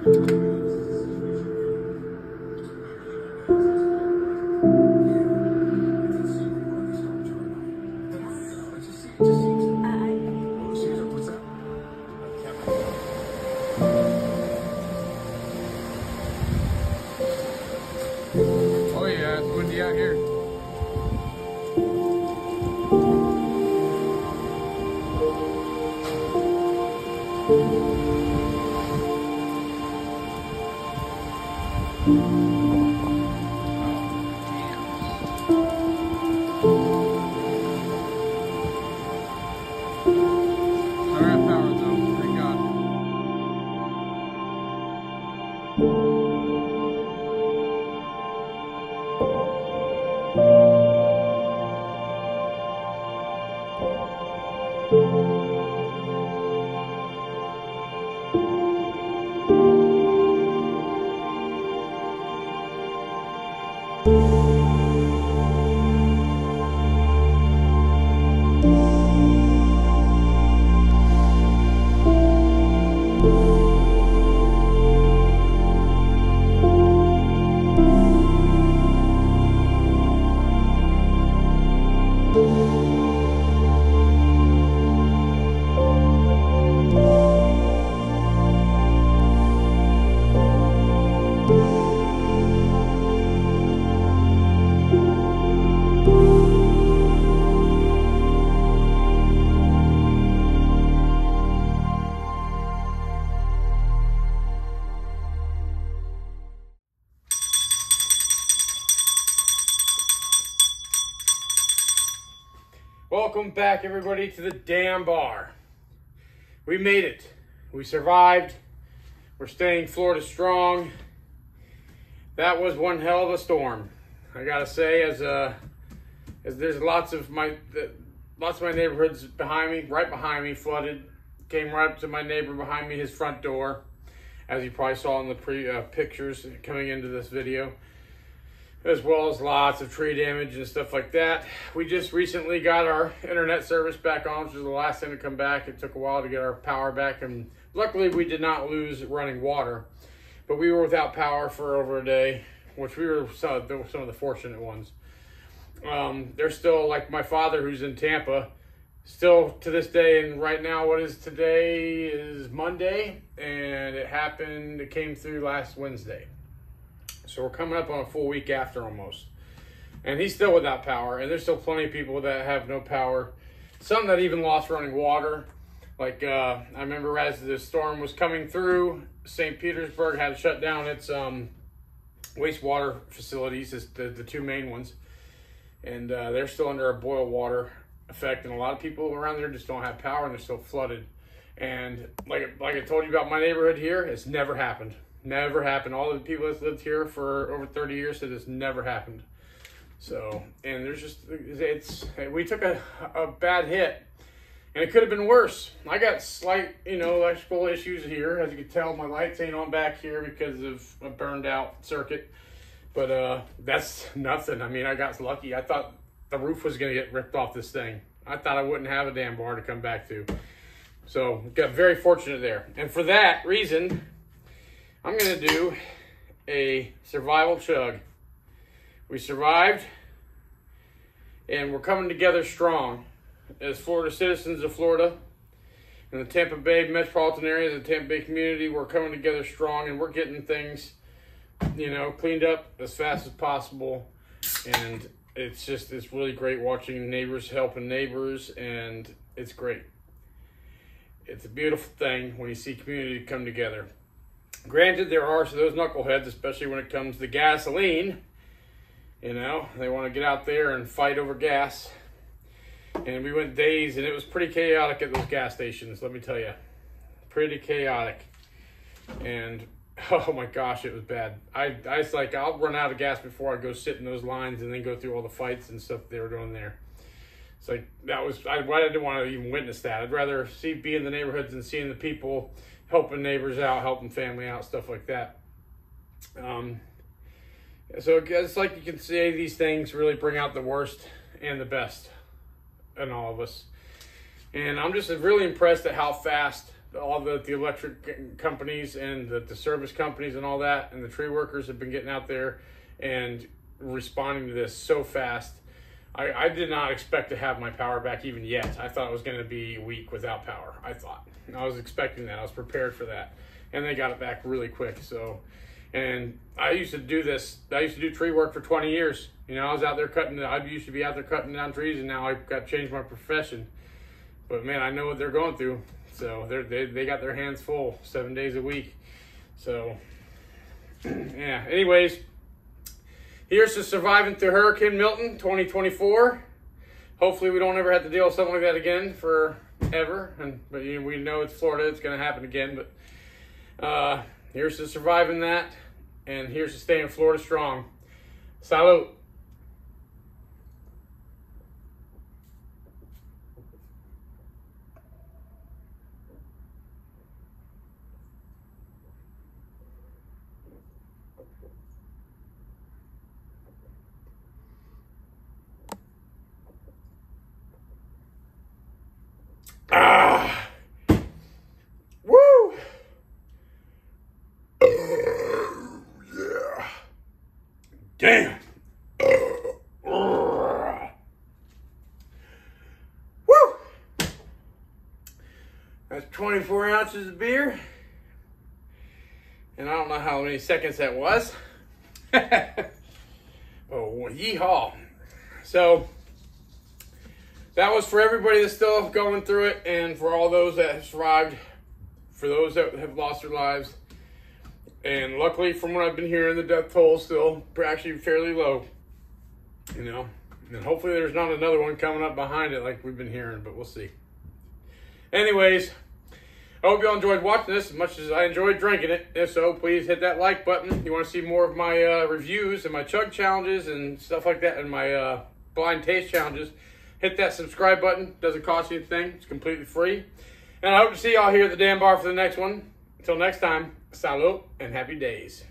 Oh yeah, it's windy out here. I Welcome back, everybody, to the damn bar. We made it. We survived. We're staying Florida strong. That was one hell of a storm. I gotta say, as uh, as there's lots of my the, lots of my neighborhoods behind me, right behind me, flooded. Came right up to my neighbor behind me, his front door, as you probably saw in the pre uh, pictures coming into this video as well as lots of tree damage and stuff like that. We just recently got our internet service back on, which was the last thing to come back. It took a while to get our power back, and luckily we did not lose running water. But we were without power for over a day, which we were some of the, some of the fortunate ones. Um, they're still like my father, who's in Tampa, still to this day. And right now, what is today is Monday, and it happened. It came through last Wednesday. So we're coming up on a full week after almost. And he's still without power. And there's still plenty of people that have no power. Some that even lost running water. Like uh, I remember as the storm was coming through, St. Petersburg had to shut down its um, wastewater facilities, the, the two main ones. And uh, they're still under a boil water effect. And a lot of people around there just don't have power and they're still flooded. And like, like I told you about my neighborhood here, it's never happened. Never happened. All the people that's lived here for over 30 years said it's never happened. So, and there's just, it's, we took a, a bad hit and it could have been worse. I got slight, you know, electrical issues here. As you can tell, my lights ain't on back here because of a burned out circuit. But uh, that's nothing. I mean, I got lucky. I thought the roof was going to get ripped off this thing. I thought I wouldn't have a damn bar to come back to. So, got very fortunate there. And for that reason, I'm going to do a survival chug. We survived, and we're coming together strong as Florida citizens of Florida in the Tampa Bay metropolitan area, the Tampa Bay community. We're coming together strong, and we're getting things, you know, cleaned up as fast as possible. And it's just it's really great watching neighbors helping neighbors, and it's great. It's a beautiful thing when you see community come together. Granted, there are so those knuckleheads, especially when it comes to gasoline. You know, they want to get out there and fight over gas. And we went days, and it was pretty chaotic at those gas stations, let me tell you. Pretty chaotic. And, oh my gosh, it was bad. I, I was like, I'll run out of gas before I go sit in those lines and then go through all the fights and stuff they were doing there. Like, that was, I, I didn't want to even witness that. I'd rather see, be in the neighborhoods and seeing the people helping neighbors out, helping family out, stuff like that. Um, so it's like you can see these things really bring out the worst and the best in all of us. And I'm just really impressed at how fast all the, the electric companies and the, the service companies and all that and the tree workers have been getting out there and responding to this so fast. I, I did not expect to have my power back even yet. I thought it was going to be a week without power. I thought. I was expecting that. I was prepared for that. And they got it back really quick. So, And I used to do this. I used to do tree work for 20 years. You know, I was out there cutting. I used to be out there cutting down trees, and now I've got to change my profession. But man, I know what they're going through. So they're, they they got their hands full seven days a week. So yeah. Anyways, here's to surviving through Hurricane Milton 2024. Hopefully, we don't ever have to deal with something like that again forever. And but you know, we know it's Florida; it's going to happen again. But uh, here's to surviving that, and here's to staying Florida strong. Salute. Ah. Woo. yeah. Damn. Woo. That's 24 ounces of beer. And I don't know how many seconds that was. oh, yeehaw. So, that was for everybody that's still going through it and for all those that have survived, for those that have lost their lives. And luckily, from what I've been hearing, the death toll is still actually fairly low. You know, and hopefully there's not another one coming up behind it like we've been hearing, but we'll see. Anyways, I hope y'all enjoyed watching this as much as I enjoyed drinking it. If so, please hit that like button. If you want to see more of my uh, reviews and my chug challenges and stuff like that, and my uh, blind taste challenges, hit that subscribe button. Doesn't cost you anything. It's completely free. And I hope to see y'all here at the damn bar for the next one. Until next time, salute and happy days.